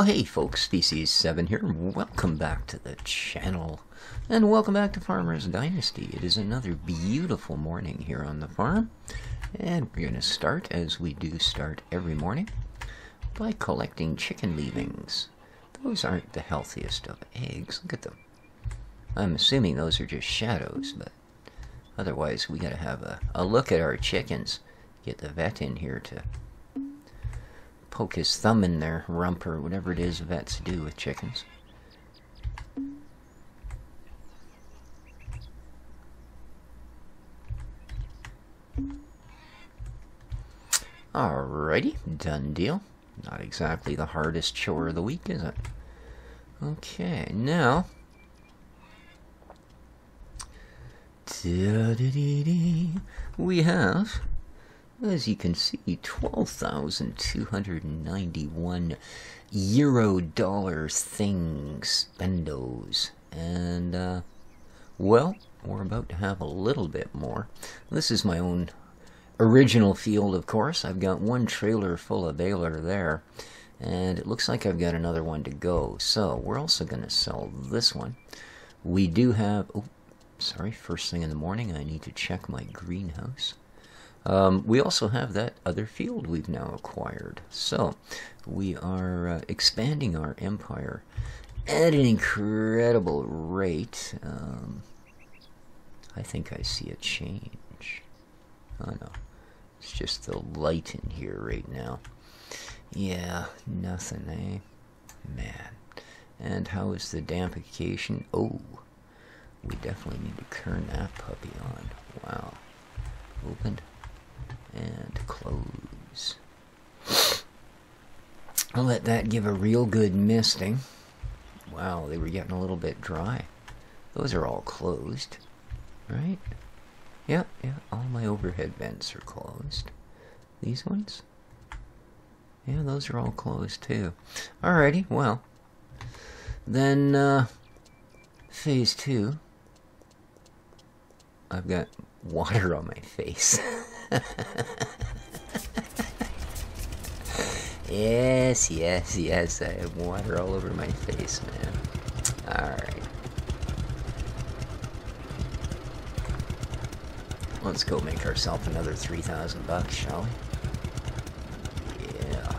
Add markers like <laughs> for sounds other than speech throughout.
Well, hey folks, Species7 here. Welcome back to the channel. And welcome back to Farmer's Dynasty. It is another beautiful morning here on the farm. And we're going to start, as we do start every morning, by collecting chicken leavings. Those aren't the healthiest of eggs. Look at them. I'm assuming those are just shadows, but otherwise we got to have a, a look at our chickens. Get the vet in here to poke his thumb in their rump or whatever it is vets do with chickens. Alrighty, done deal. Not exactly the hardest chore of the week, is it? Okay, now. We have as you can see, 12,291 euro dollar things, spendos. And, uh, well, we're about to have a little bit more. This is my own original field, of course. I've got one trailer full of baler there, and it looks like I've got another one to go. So, we're also going to sell this one. We do have, oh, sorry, first thing in the morning, I need to check my greenhouse. Um, we also have that other field we've now acquired. So we are uh, expanding our empire at an incredible rate. Um, I think I see a change. Oh no, it's just the light in here right now. Yeah, nothing, eh? Man. And how is the dampification? Oh, we definitely need to turn that puppy on. Wow. Opened and close. <sniffs> I'll let that give a real good misting. Wow, they were getting a little bit dry. Those are all closed, right? Yeah, yeah, all my overhead vents are closed. These ones? Yeah, those are all closed too. Alrighty, well. Then, uh, phase two. I've got water on my face. <laughs> <laughs> yes, yes, yes. I have water all over my face, man. Alright. Let's go make ourselves another 3,000 bucks, shall we? Yeah.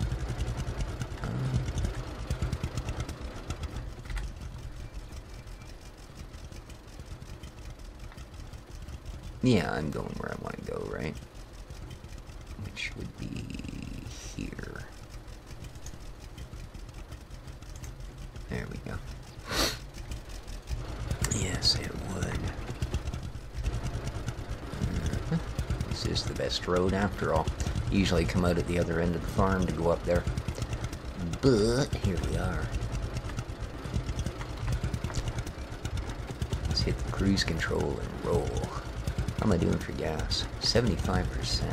Um, yeah, I'm going where I want to go, right? Would be here. There we go. Yes, it would. Mm-hmm. This is the best road after all. Usually come out at the other end of the farm to go up there. But here we are. Let's hit the cruise control and roll. How am I doing for gas? 75%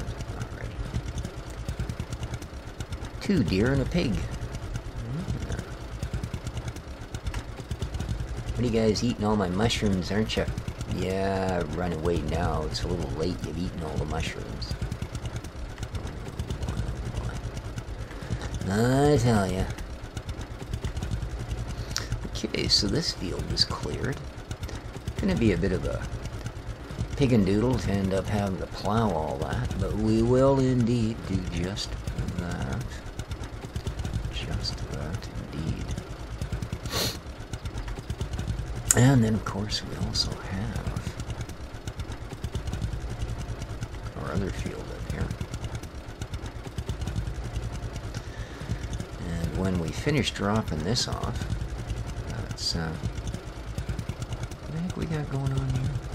two deer and a pig. What are you guys eating all my mushrooms, aren't you? Yeah, run away now. It's a little late. You've eaten all the mushrooms. I tell ya. Okay, so this field is cleared. Gonna be a bit of a pig and doodle to end up having to plow all that, but we will indeed do just that. And then, of course, we also have our other field up here. And when we finish dropping this off, that's, uh, what the heck we got going on here?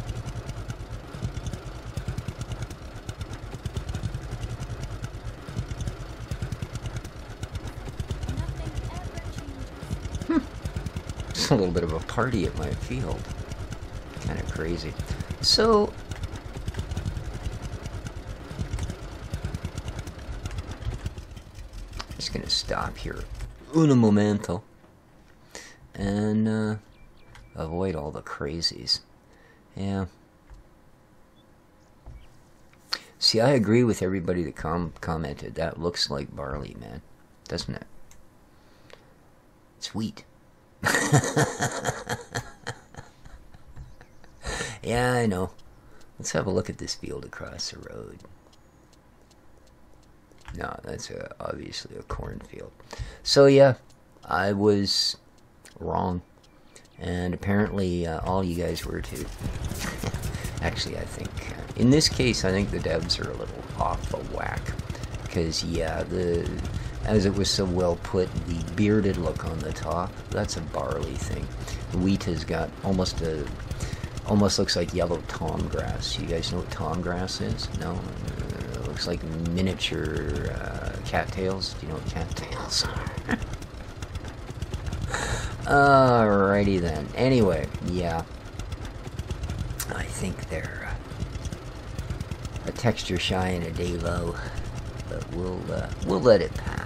A little bit of a party at my field. Kind of crazy. So, just gonna stop here un momento and uh, avoid all the crazies. Yeah. See, I agree with everybody that com commented. That looks like barley, man. Doesn't it? Sweet. <laughs> yeah, I know. Let's have a look at this field across the road. No, that's a, obviously a cornfield. So yeah, I was wrong, and apparently uh, all you guys were too. <laughs> Actually, I think uh, in this case, I think the devs are a little off the whack, because yeah, the as it was so well put, the bearded look on the top, that's a barley thing. Wheat has got almost a almost looks like yellow tom grass. You guys know what tom grass is? No? Uh, it looks like miniature uh, cattails. Do you know what cattails are? <laughs> Alrighty then. Anyway, yeah. I think they're uh, a texture shy and a day low, but we'll uh, we'll let it pass.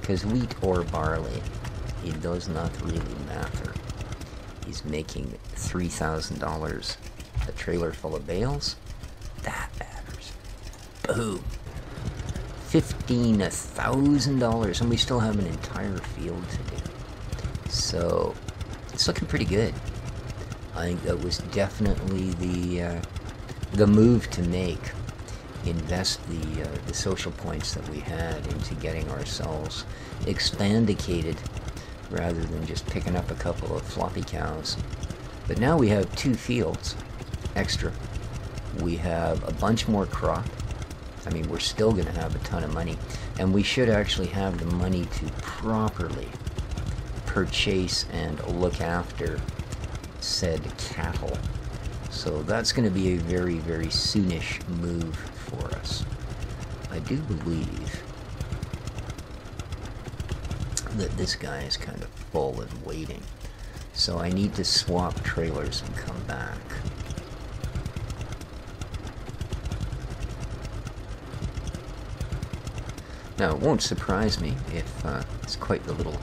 Because wheat or barley, it does not really matter. He's making three thousand dollars a trailer full of bales. That matters. Boom. Fifteen thousand dollars, and we still have an entire field to do. So it's looking pretty good. I think that was definitely the uh, the move to make. Invest the uh, the social points that we had into getting ourselves expandicated rather than just picking up a couple of floppy cows. But now we have two fields extra. We have a bunch more crop. I mean, we're still going to have a ton of money. And we should actually have the money to properly purchase and look after said cattle. So that's going to be a very, very soonish move for us. I do believe that this guy is kind of full and waiting. So I need to swap trailers and come back. Now, it won't surprise me if uh, it's quite the little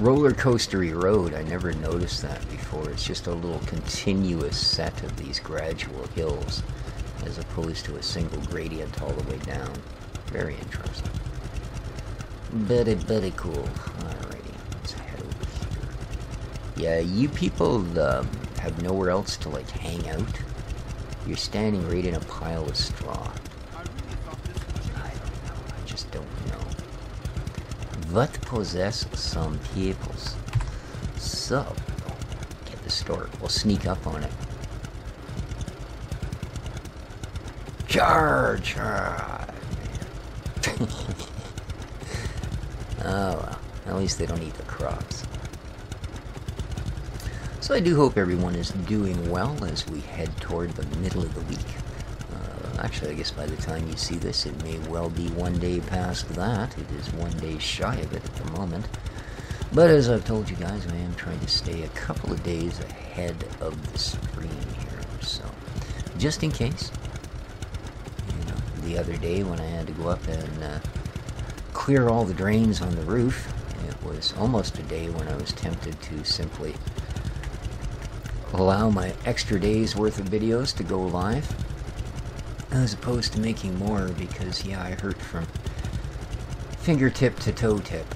roller coastery road. I never noticed that before. It's just a little continuous set of these gradual hills as opposed to a single gradient all the way down. Very interesting. Very, very cool. Alrighty, let's head over here. Yeah, you people um, have nowhere else to like hang out. You're standing right in a pile of straw. I don't know. I just don't know. What possess some peoples? So, get the stork. We'll sneak up on it. Charge! <laughs> Oh well, at least they don't eat the crops. So I do hope everyone is doing well as we head toward the middle of the week. Actually, I guess by the time you see this, it may well be one day past that. It is one day shy of it at the moment. But as I've told you guys, I am trying to stay a couple of days ahead of the stream here. So, just in case, you know, the other day when I had to go up and uh, clear all the drains on the roof. It was almost a day when I was tempted to simply allow my extra day's worth of videos to go live as opposed to making more because, yeah, I hurt from fingertip to toe tip.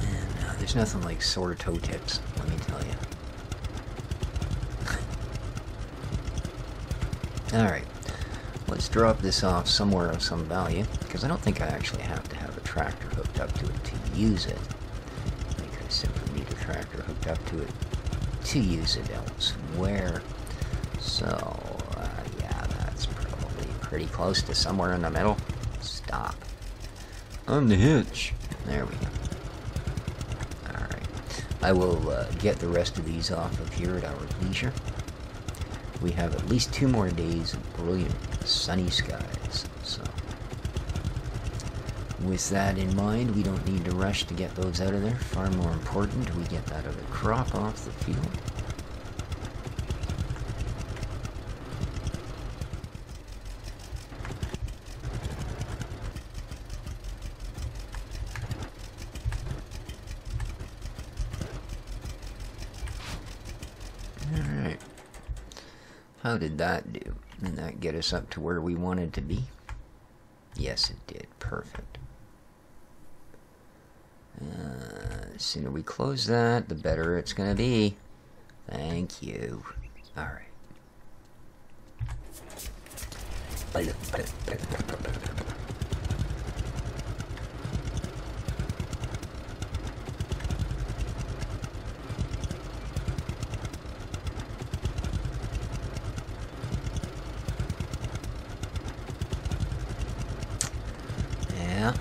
And uh, there's nothing like sore toe tips, let me tell you. <laughs> Alright. Let's drop this off somewhere of some value, because I don't think I actually have to have a tractor hooked up to it to use it. I think I simply need a tractor hooked up to it to use it elsewhere. So, uh, yeah, that's probably pretty close to somewhere in the middle. Stop. On the hitch. There we go. Alright. I will uh, get the rest of these off of here at our leisure we have at least two more days of brilliant sunny skies. So, with that in mind, we don't need to rush to get those out of there. Far more important, we get that other crop off the field. How did that do? Did that get us up to where we wanted to be? Yes, it did. Perfect. Uh, sooner we close that, the better it's going to be. Thank you. All right. Yeah.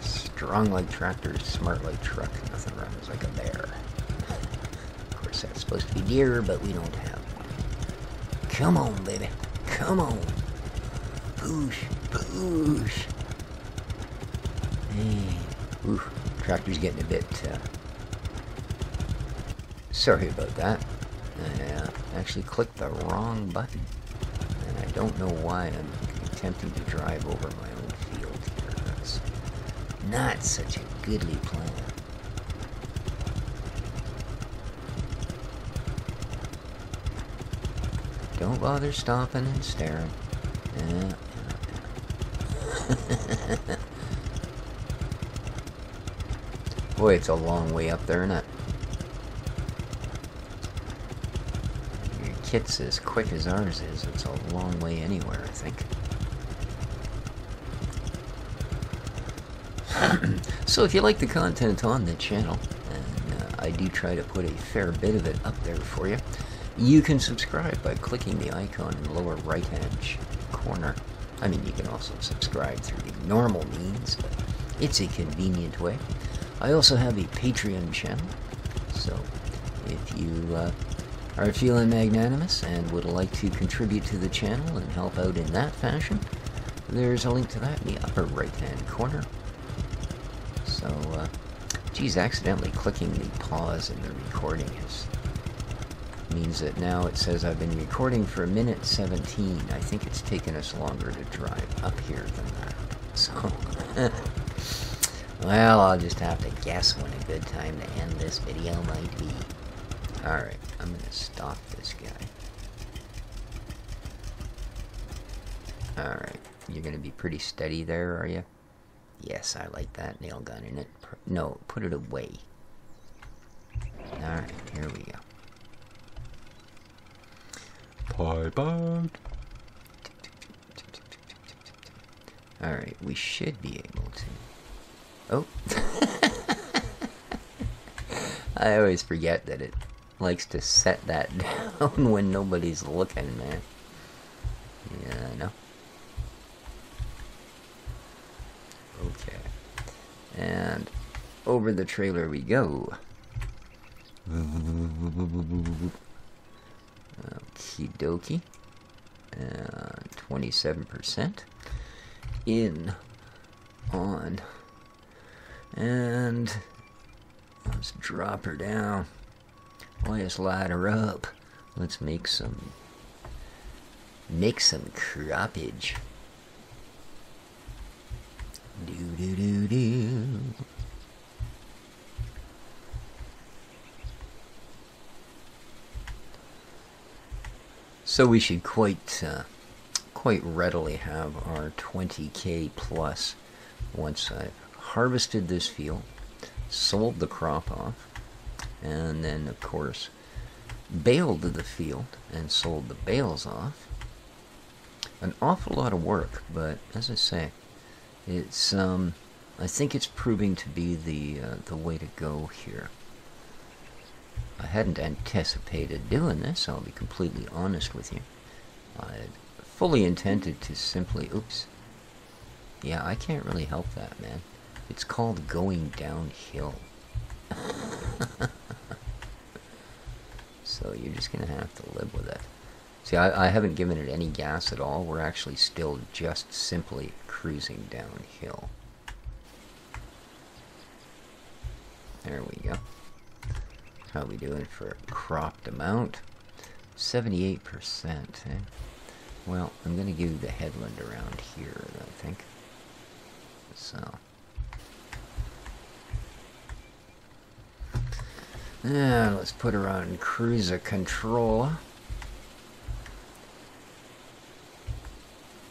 Strong like tractor, smart like truck. Nothing runs like a bear. Of course, that's supposed to be deer, but we don't have one. Come on, baby. Come on. Push, push. Hey. Ooh, tractor's getting a bit, uh, Sorry about that. I uh, actually clicked the wrong button. And I don't know why I'm attempting to drive over my own field here. That's not such a goodly plan. Don't bother stopping and staring. Yeah. <laughs> Boy, it's a long way up there, isn't it? Your kit's as quick as ours is. It's a long way anywhere, I think. <clears throat> so if you like the content on the channel, and uh, I do try to put a fair bit of it up there for you, you can subscribe by clicking the icon in the lower right hand corner. I mean, you can also subscribe through the normal means, but it's a convenient way. I also have a Patreon channel, so if you uh, are feeling magnanimous and would like to contribute to the channel and help out in that fashion, there's a link to that in the upper right hand corner. So, uh, geez, accidentally clicking the pause in the recording is means that now it says I've been recording for a minute 17. I think it's taken us longer to drive up here than that. So, <laughs> well, I'll just have to guess when a good time to end this video might be. Alright, I'm gonna stop this guy. Alright, you're gonna be pretty steady there, are you? Yes, I like that nail gun in it. No, put it away. Alright, here we go. Pipe out. Alright, we should be able to. Oh. <laughs> I always forget that it likes to set that <laughs> down when nobody's looking, man. Yeah, I know. Okay. And over the trailer we go. Okie dokie. Uh, 27% in on and let's drop her down let's light her up let's make some make some croppage do do do do So we should quite, uh, quite readily have our 20k plus once I've harvested this field, sold the crop off, and then of course baled the field and sold the bales off. An awful lot of work, but as I say, it's um, I think it's proving to be the uh, the way to go here. I hadn't anticipated doing this, I'll be completely honest with you. I fully intended to simply, oops. Yeah, I can't really help that, man. It's called going downhill. <laughs> so you're just going to have to live with it. See, I, I haven't given it any gas at all. We're actually still just simply cruising downhill. There we go. How we doing for cropped amount? 78%, eh? Well, I'm going to give the headland around here, I think. So. Yeah, let's put her on cruiser control.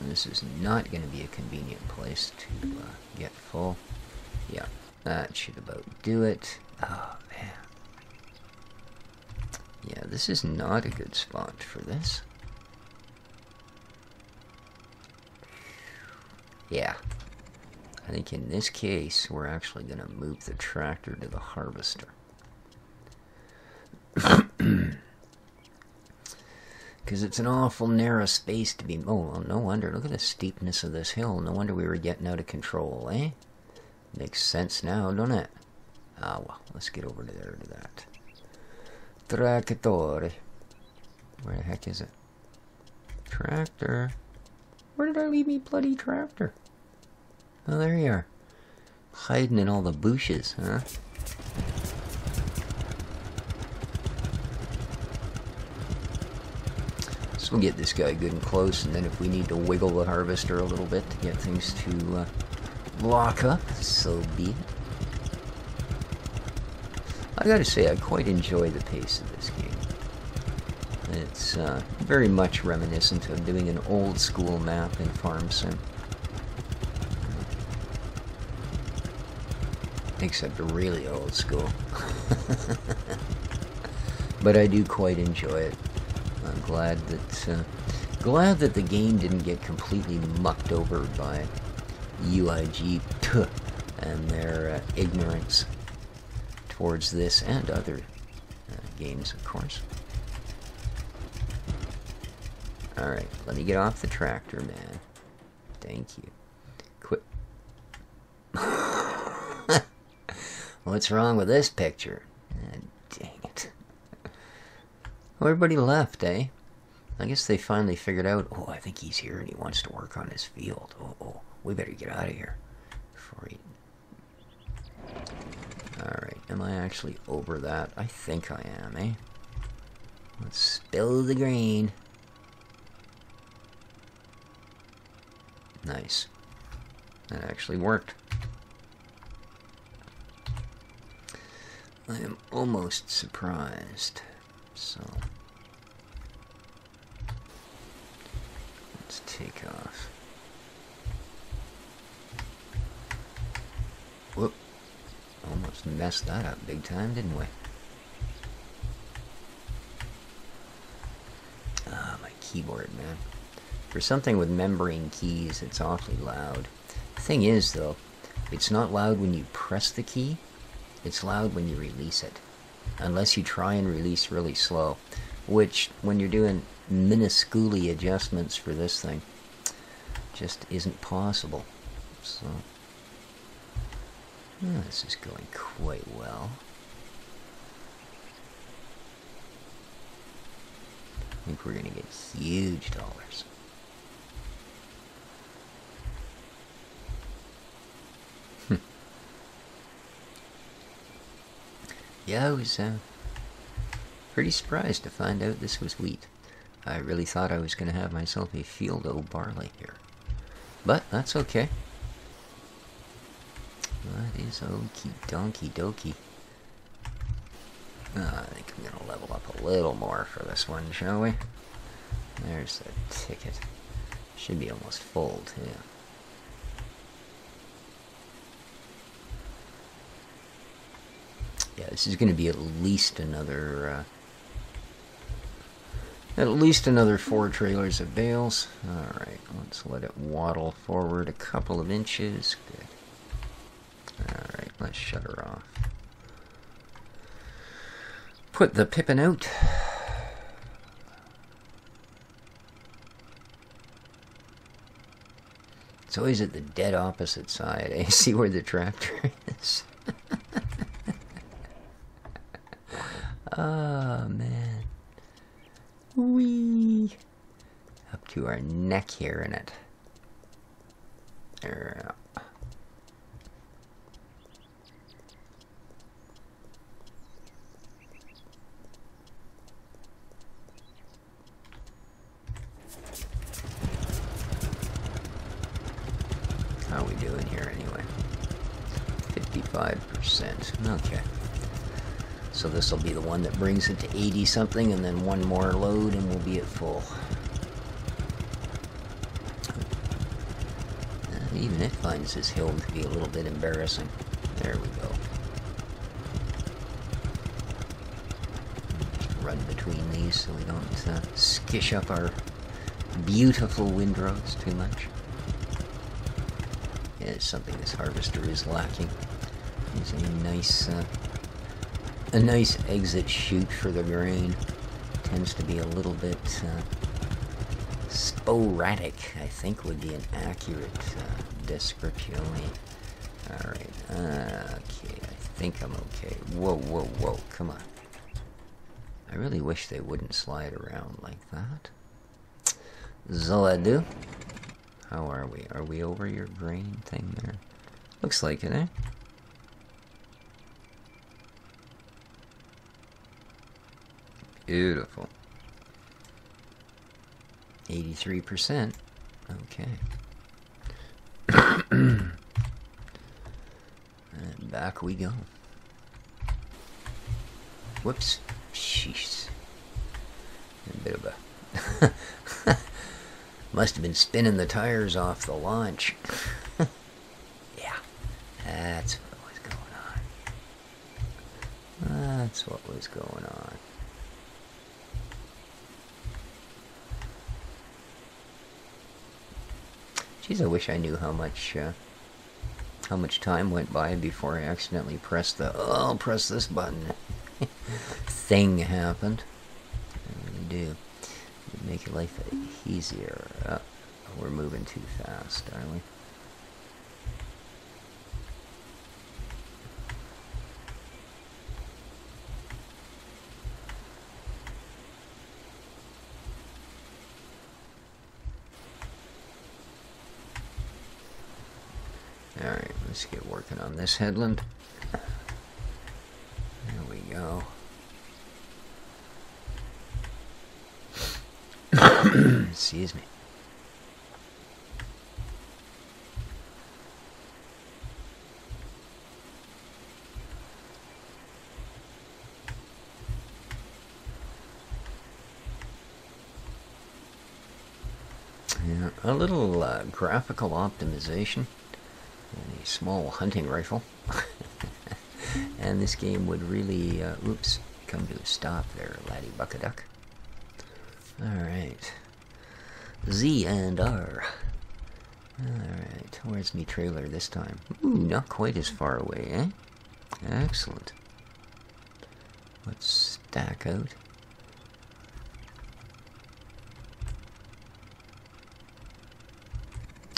This is not going to be a convenient place to uh, get full. Yeah, That should about do it. Oh, man. Yeah, this is not a good spot for this. Yeah. I think in this case, we're actually going to move the tractor to the harvester. <coughs> <coughs> Because it's an awful narrow space to be... Oh, well, no wonder. Look at the steepness of this hill. No wonder we were getting out of control, eh? Makes sense now, don't it? Ah, well, let's get over to there to that. Tractor. Where the heck is it? Tractor. Where did I leave me bloody tractor? Oh, there you are. Hiding in all the bushes, huh? So we'll get this guy good and close, and then if we need to wiggle the harvester a little bit to get things to uh, lock up, so be it. I gotta say, I quite enjoy the pace of this game. It's uh, very much reminiscent of doing an old school map in Farm Sim. Except really old school. <laughs> but I do quite enjoy it. I'm glad that uh, glad that the game didn't get completely mucked over by UIG <laughs> and their uh, ignorance towards this and other uh, games, of course. Alright, let me get off the tractor, man. Thank you. Quit. <laughs> What's wrong with this picture? Ah, dang it. Well, everybody left, eh? I guess they finally figured out, oh, I think he's here and he wants to work on his field. Oh, oh we better get out of here. Before he... Alright, am I actually over that? I think I am, eh? Let's spill the grain. Nice. That actually worked. I am almost surprised. So let's take off. Whoop. Almost messed that up big time, didn't we? Ah, my keyboard, man. For something with membrane keys, it's awfully loud. The thing is, though, it's not loud when you press the key. It's loud when you release it. Unless you try and release really slow. Which, when you're doing minuscule adjustments for this thing, just isn't possible. So, oh, this is going quite well. I think we're going to get huge dollars. Yeah, I was uh, pretty surprised to find out this was wheat. I really thought I was going to have myself a field of barley here. But that's okay. That is okie donkey dokie. Uh, I think I'm going to level up a little more for this one, shall we? There's the ticket. Should be almost full, too. Yeah, this is going to be at least another, uh, at least another four trailers of bales. Alright, let's let it waddle forward a couple of inches. Good. Alright, let's shut her off. Put the pippin out. It's always at the dead opposite side. <laughs> I see where the tractor is. <laughs> Oh, man. Wee. Up to our neck here in it. Er, There. How are we doing here anyway? 55%. Okay. So this will be the one that brings it to 80 something and then one more load and we'll be at full. Uh, even it finds this hill to be a little bit embarrassing. There we go. run between these so we don't uh, skish up our beautiful windrows too much. Yeah, it's something this harvester is lacking. It's a nice, uh, a nice exit chute for the grain. Tends to be a little bit uh, sporadic. I think would be an accurate uh, description. All right. okay. I think I'm okay. Whoa, whoa, whoa! Come on. I really wish they wouldn't slide around like that. Zoladu. How are we? Are we over your grain thing there? Looks like it, eh? Beautiful. 83%. Okay. <coughs> back we go. Whoops. Jeez. A bit of a... <laughs> Must have been spinning the tires off the launch. <laughs> yeah, that's what was going on. That's what was going on. Geez, I wish I knew how much, uh, how much time went by before I accidentally pressed the, oh, I'll press this button <laughs> thing happened. I do. Make your life easier. Uh, we're moving too fast, aren't we? Alright, let's get working on this headland. There we go. <coughs> Excuse me. Yeah, a little uh, graphical optimization small hunting rifle. <laughs> and this game would really, uh, oops, come to a stop there, laddie buckaduck. Alright. Z and R. Alright, where's me trailer this time? Ooh, not quite as far away, eh? Excellent. Let's stack out.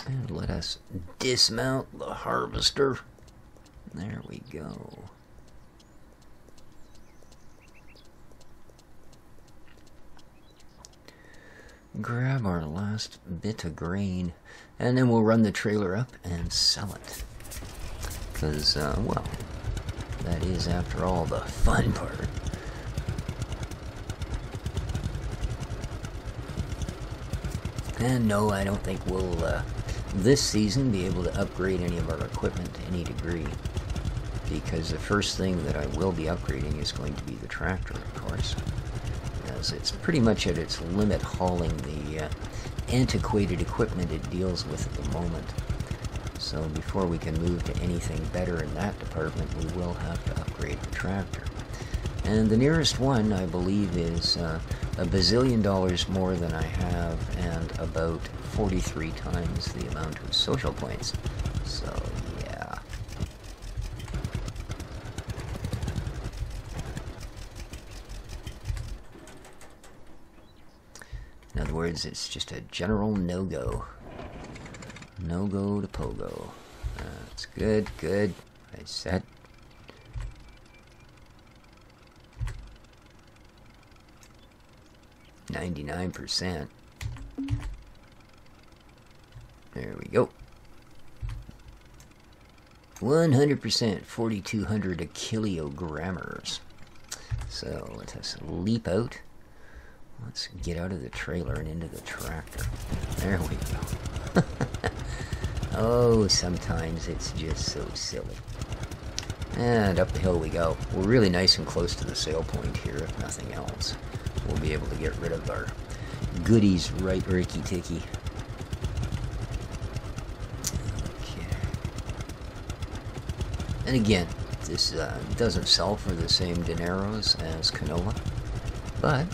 And let us dismount the harvester. There we go. grab our last bit of grain, and then we'll run the trailer up and sell it. Because, uh, well, that is, after all, the fun part. And no, I don't think we'll, uh, this season, be able to upgrade any of our equipment to any degree. Because the first thing that I will be upgrading is going to be the tractor, of course as it's pretty much at its limit hauling the uh, antiquated equipment it deals with at the moment. So before we can move to anything better in that department, we will have to upgrade the tractor. And the nearest one, I believe, is uh, a bazillion dollars more than I have and about 43 times the amount of social points. So, yeah. In other words, it's just a general no-go. No-go to pogo. That's good, good. I set 99%. There we go. 100%, 4,200 kilogrammers. So let us leap out. Let's get out of the trailer and into the tractor. There we go. <laughs> oh, sometimes it's just so silly. And up the hill we go. We're really nice and close to the sale point here, if nothing else. We'll be able to get rid of our goodies right ricky ticky. Okay. And again, this uh, doesn't sell for the same dineros as canola, but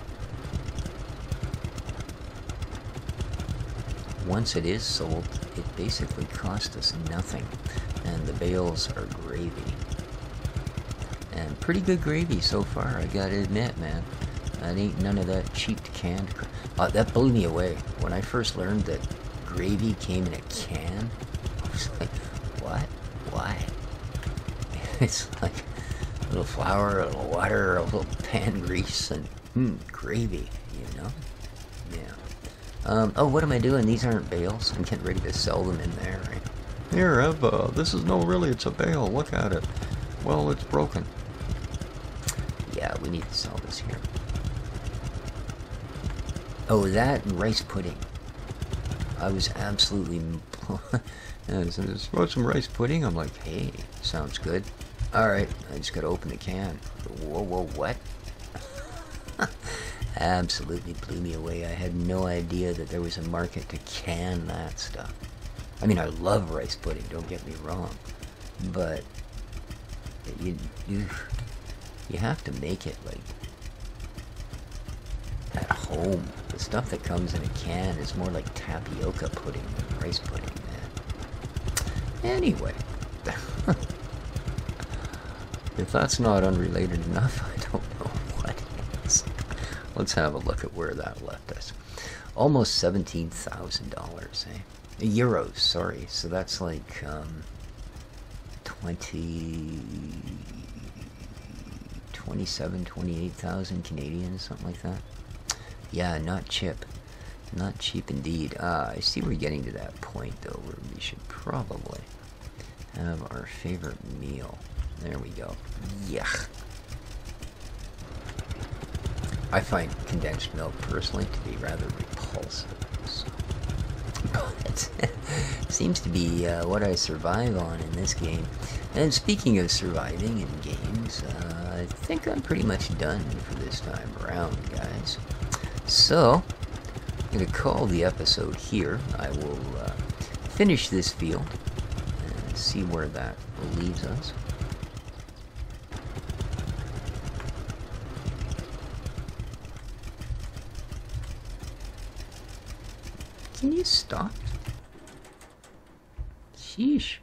once it is sold, it basically cost us nothing, and the bales are gravy. And pretty good gravy so far, I gotta admit, man. That ain't none of that cheap canned. Uh, that blew me away when I first learned that gravy came in a can. I was like, what? Why? <laughs> It's like a little flour, a little water, a little pan grease, and hmm, gravy. You know? Yeah. Um, oh, what am I doing? These aren't bales. I'm getting ready to sell them in there, right? Here, Ev, uh, this is no really, it's a bale. Look at it. Well, it's broken. Yeah, we need to sell this here. Oh, that rice pudding. I was absolutely. <laughs> yeah, so there's want some rice pudding. I'm like, hey, sounds good. All right, I just gotta open the can. Whoa, whoa, what? <laughs> absolutely blew me away. I had no idea that there was a market to can that stuff. I mean, I love rice pudding. Don't get me wrong, but you you you have to make it like at home. The stuff that comes in a can is more like tapioca pudding than rice pudding, man. Anyway. <laughs> if that's not unrelated enough, <laughs> I don't know what is. Let's have a look at where that left us. Almost $17,000, eh? Euros, sorry. So that's like, um, 20... 27, 28,000 Canadian, something like that. Yeah, not cheap. Not cheap indeed. Ah, I see we're getting to that point, though, where we should probably have our favorite meal. There we go. Yuck. I find condensed milk, personally, to be rather repulsive. So. But <laughs> seems to be uh, what I survive on in this game. And speaking of surviving in games, uh, I think I'm pretty much done for this time around, guys. So, I'm going to call the episode here. I will uh, finish this field and see where that leaves us. Can you stop? Sheesh.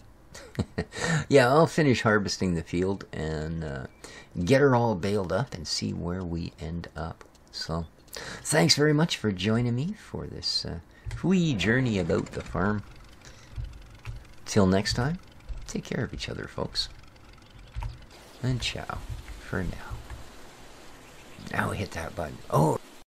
<laughs> yeah, I'll finish harvesting the field and uh, get her all baled up and see where we end up. So, thanks very much for joining me for this uh, wee journey about the farm. Till next time, take care of each other, folks. And ciao for now. Now we hit that button. Oh!